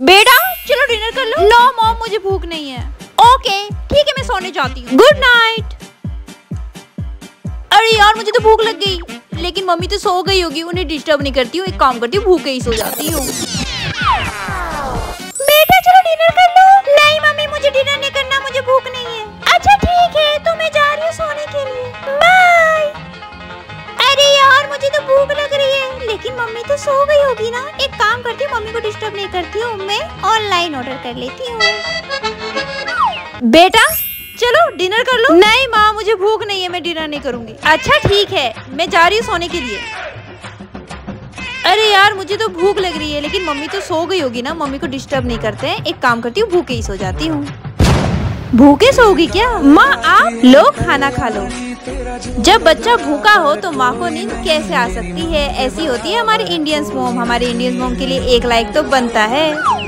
बेटा? चलो डिनर कर लो। नो मॉम मुझे भूख नहीं है। ओके ठीक है मैं सोने जाती हूँ। गुड नाइट अरे यार मुझे तो भूख लग गई। लेकिन मम्मी तो सो गई होगी उन्हें डिस्टर्ब नहीं करती हूँ। एक काम करती हूँ भूखे ही सो जाती हूँ। बेटा चलो डिनर कर लो। नहीं मम्मी मुझे डिनर नहीं करना मुझे भूख नहीं है। अच्छा ठीक है तो मैं जा रही हूँ सोने के लिए। बाय अरे यार मुझे तो भूख लग लेकिन मम्मी तो सो गई होगी ना। एक काम करती हूँ मम्मी को डिस्टर्ब नहीं करती हूँ मैं ऑनलाइन ऑर्डर कर लेती हूँ। बेटा? चलो डिनर कर लो। नहीं माँ मुझे भूख नहीं है मैं डिनर नहीं करूँगी। अच्छा ठीक है मैं जा रही हूँ सोने के लिए। अरे यार मुझे तो भूख लग रही है लेकिन मम्मी तो सो गई होगी ना मम्मी को डिस्टर्ब नहीं करते हैं। एक काम करती हूँ भूखे ही सो जाती हूँ। भूखे सोगी क्या? माँ, आप लोग खाना खा लो। जब बच्चा भूखा हो तो माँ को नींद कैसे आ सकती है? ऐसी होती है हमारे इंडियंस मोम। हमारे इंडियंस मोम के लिए एक लाइक तो बनता है।